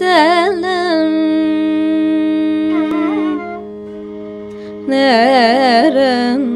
தலம் நேரம்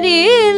हरे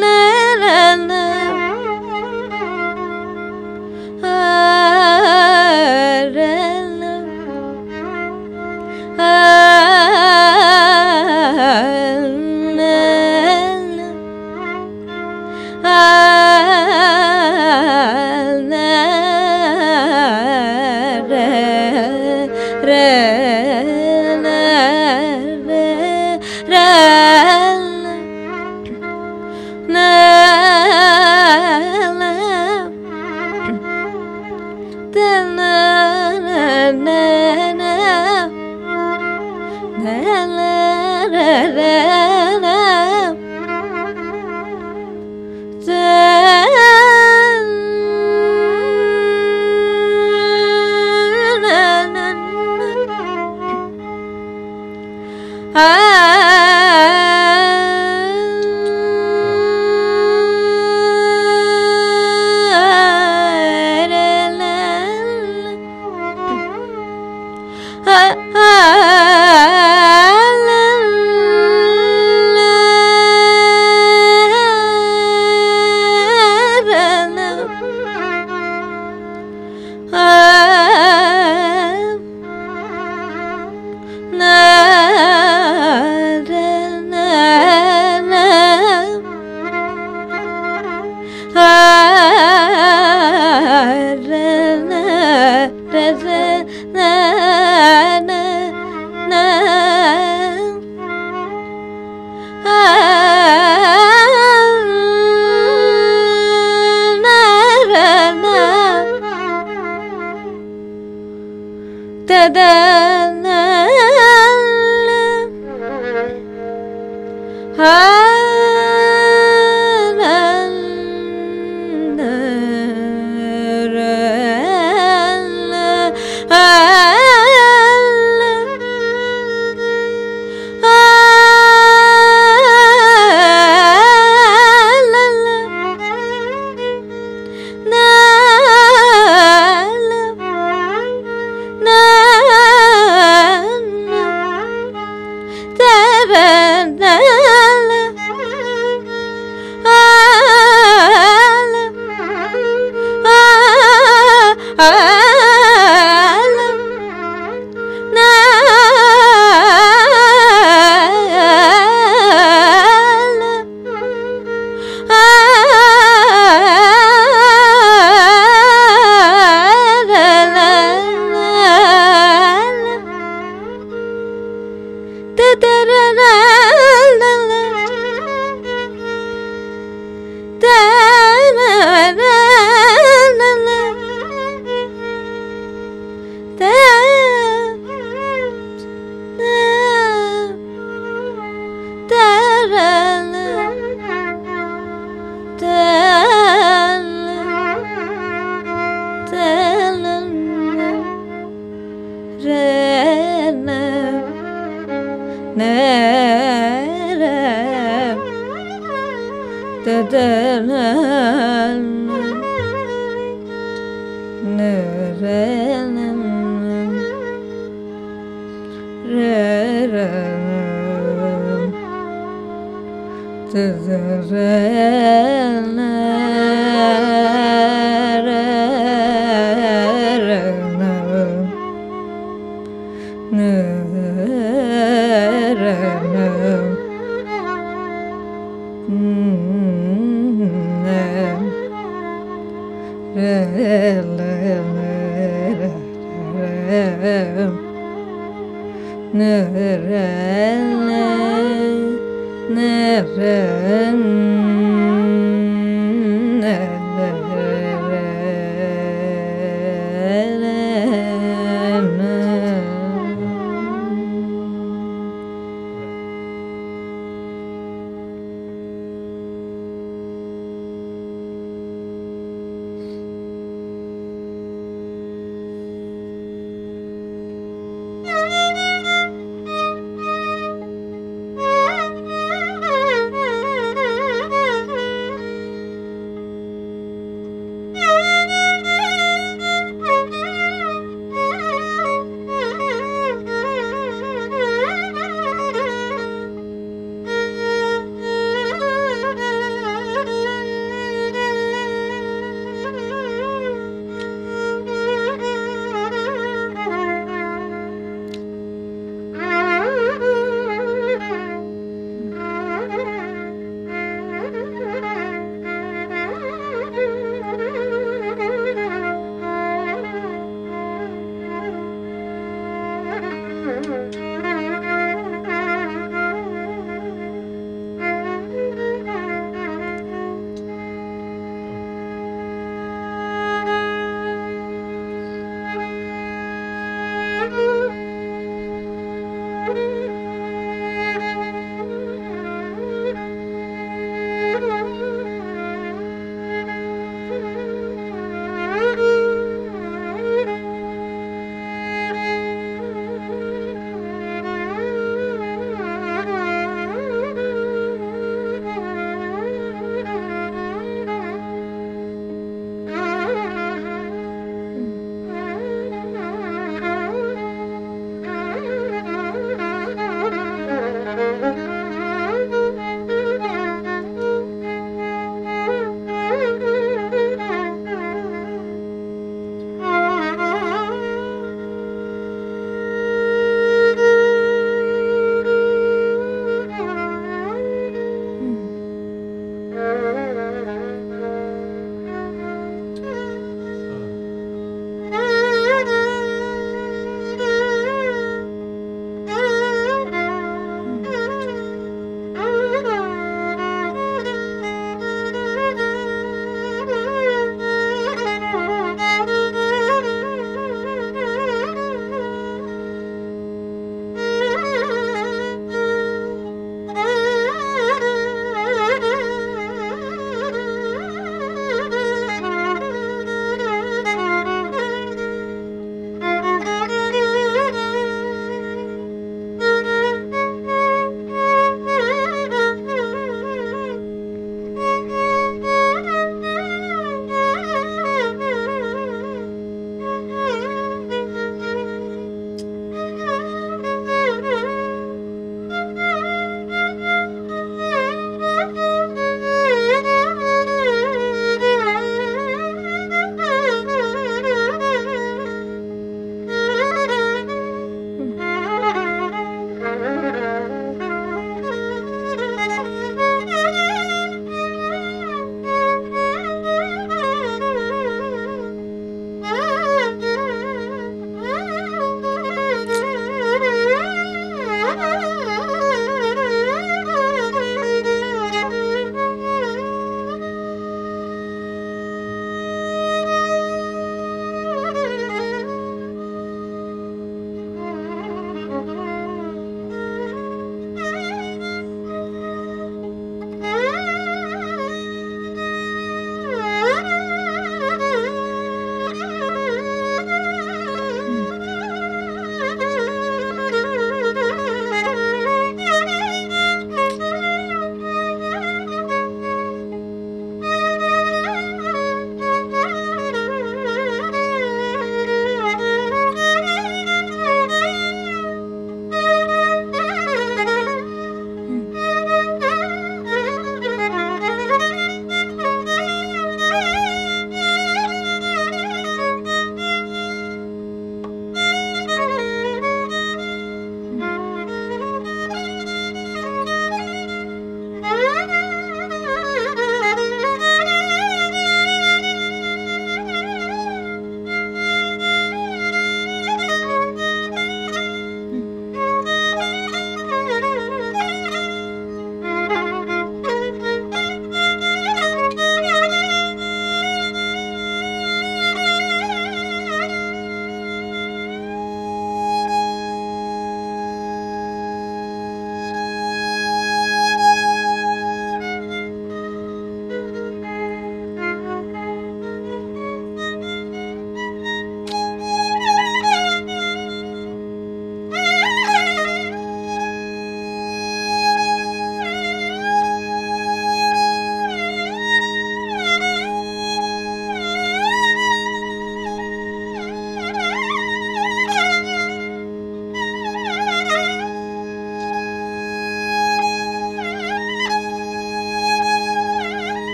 ಸದಾ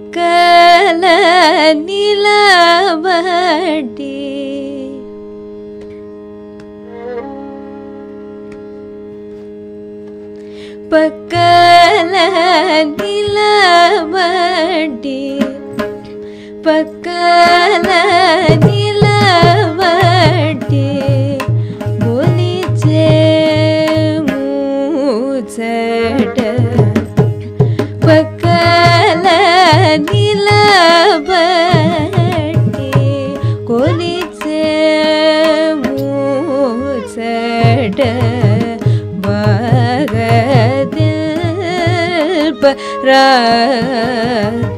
பக்கல நிலவடி. பக்கல நிலவடி. பக்கல நிலவடி र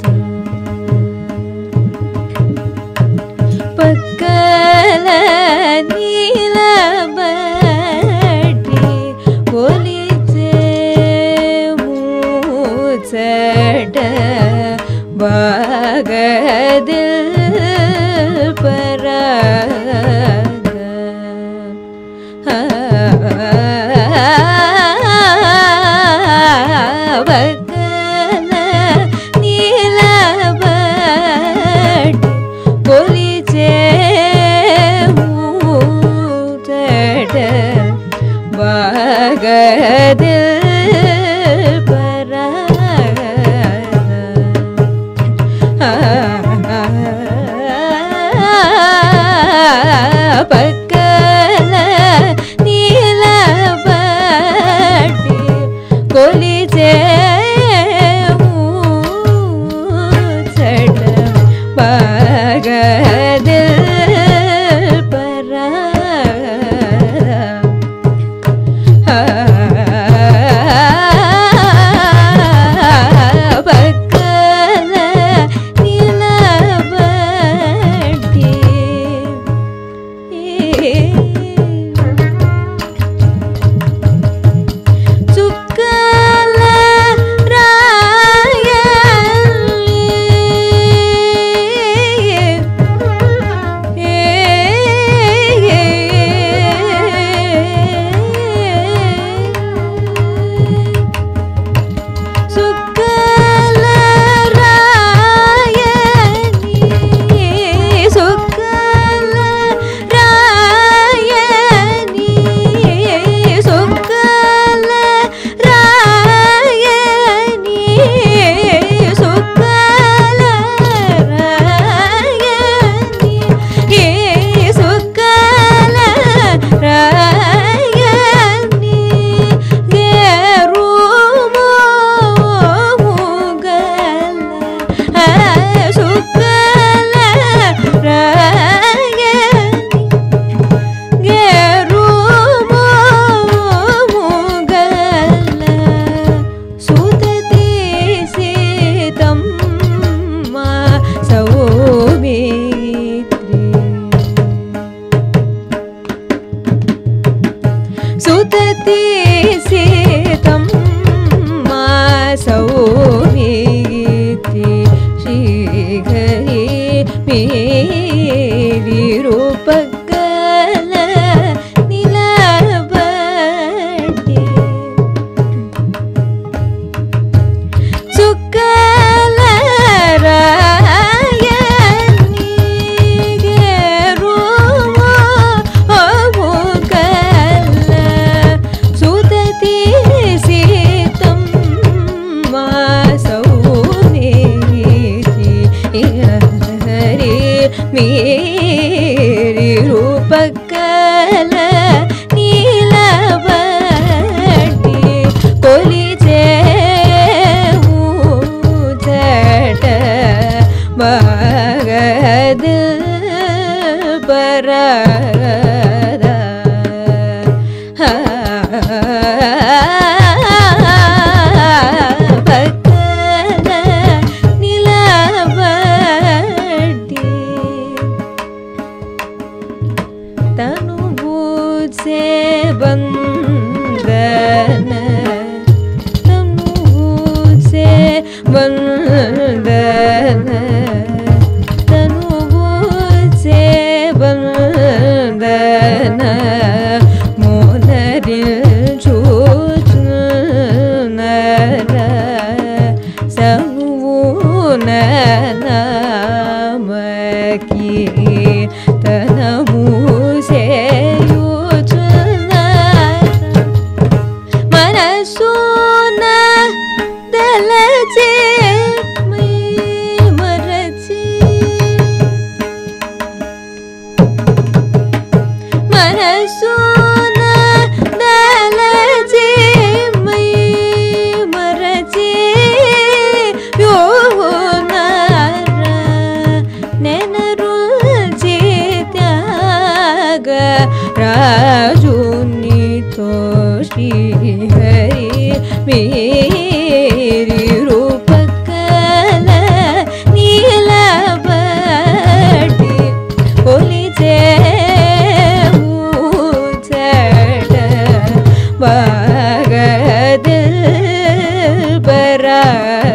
yeah.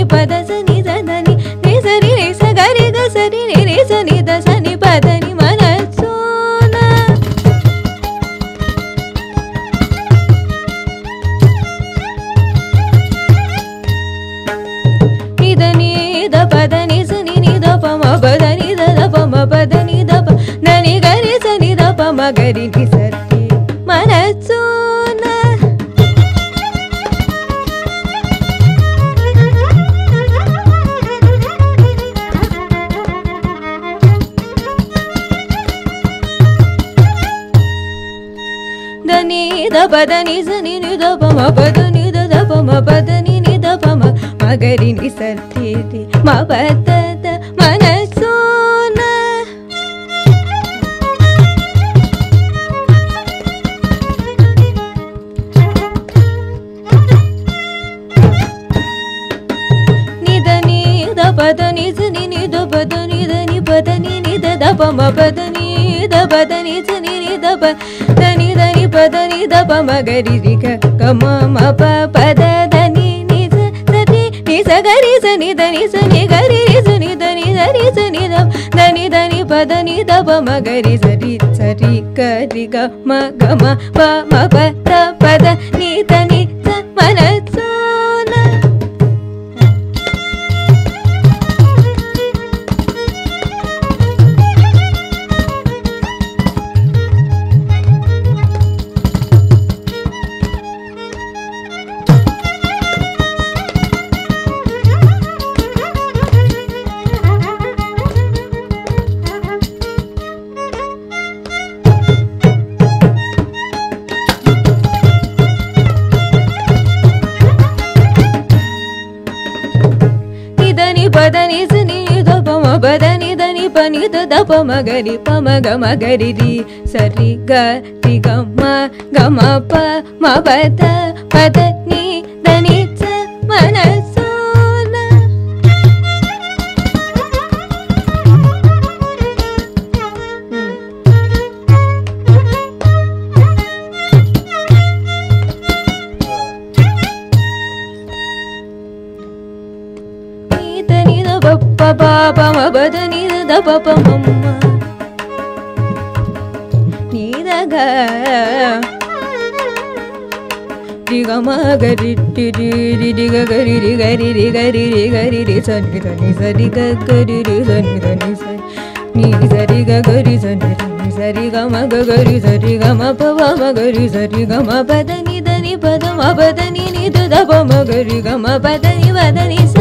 ని పద సని ద ని సని రే గ సని రే సని ద సని नि रि जरि करि ग म परि प गी सरी गी ग मा பபமம்ம. நீதக ரிகமகரிட்டிரிரிகரிரிகரிரிகரிரிகரிரி சனி சனி சரிக கரிரி சனி சனி சரி நீ சரிக கரி சனி சனி சரிகம கரி சரிகம பவம கரி சரிகம பதனி தனி பதம பதனி நிது தபம கரிகம பதனி பதனி ச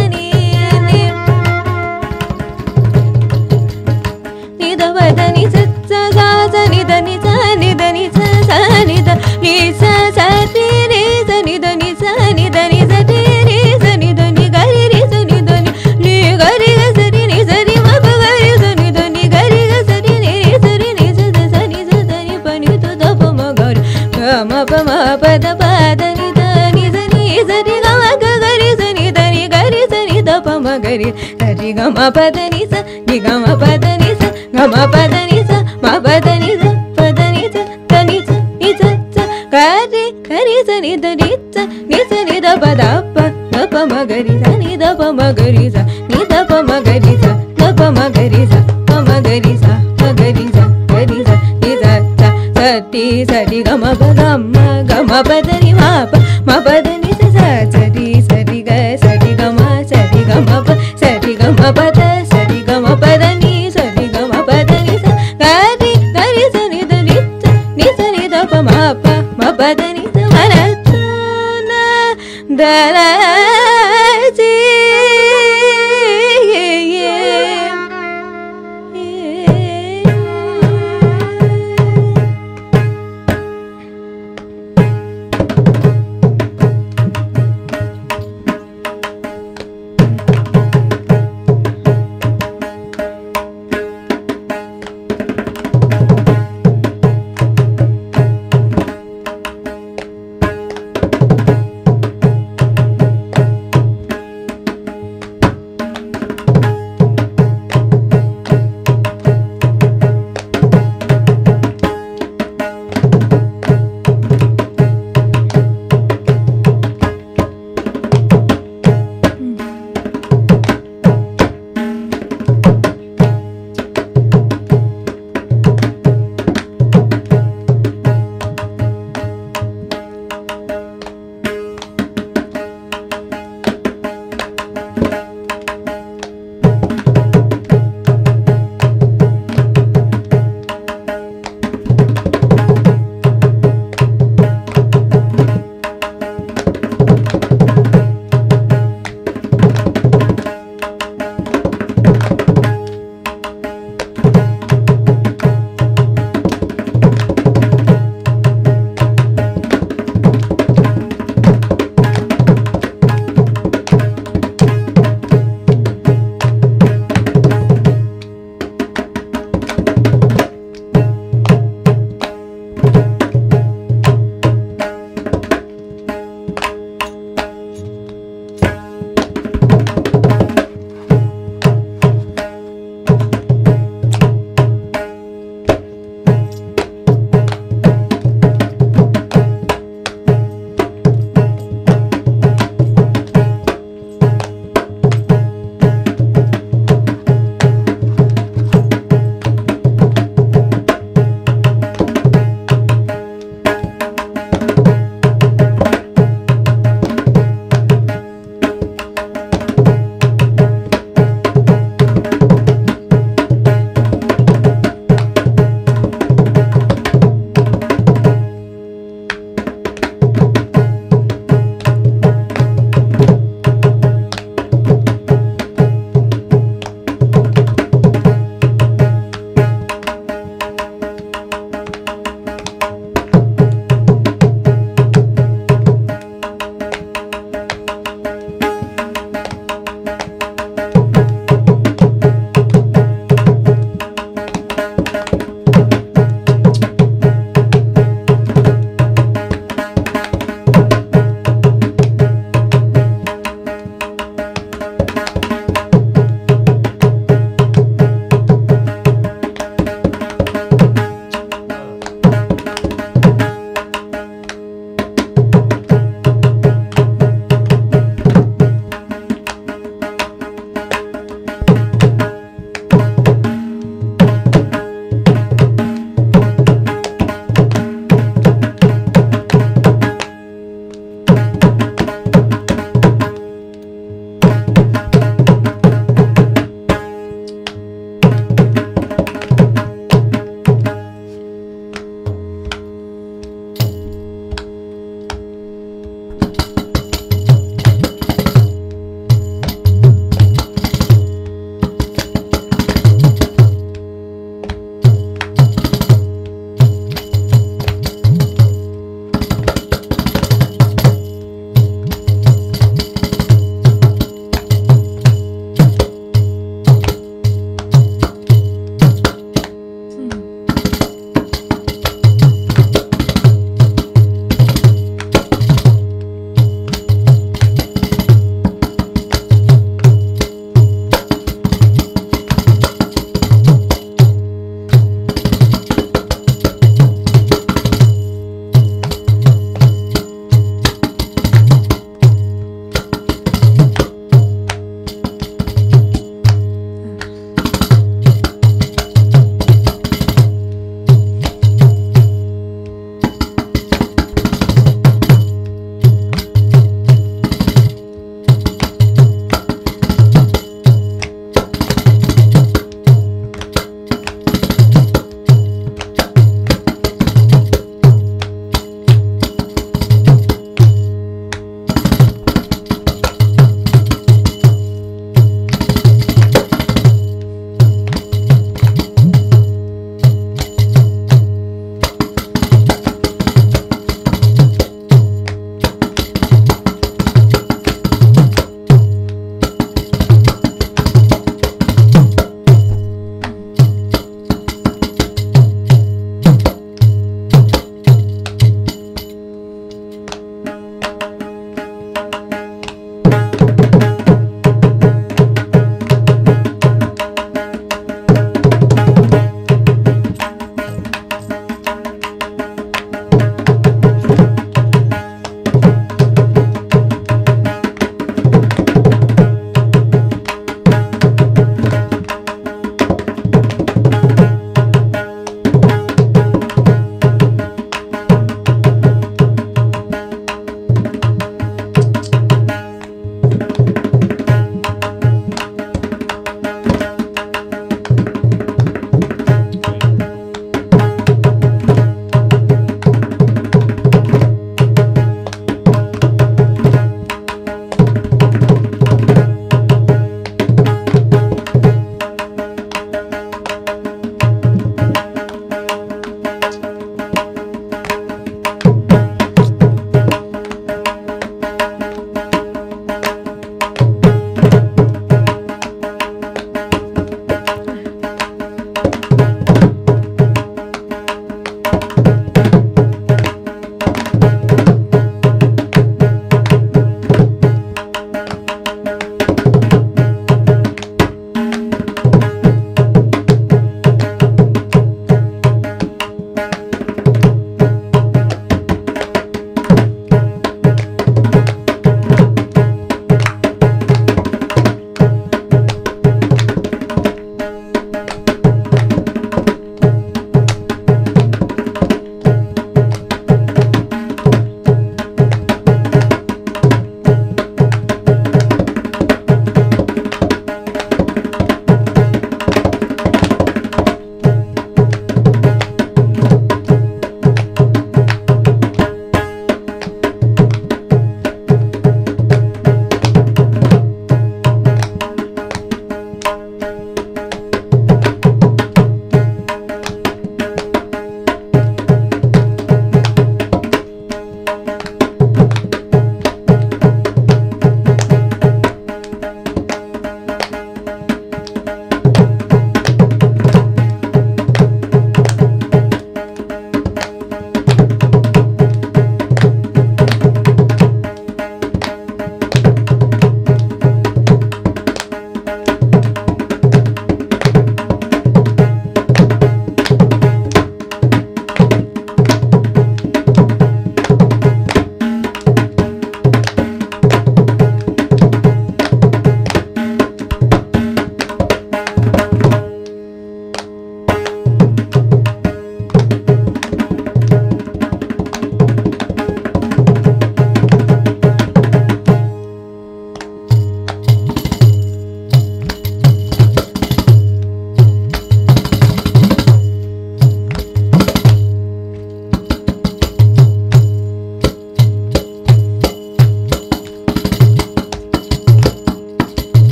గరి సరి గమ పదని స ని గమ పదని స గమ పదని స మ పదని ಸಾಗರಿದ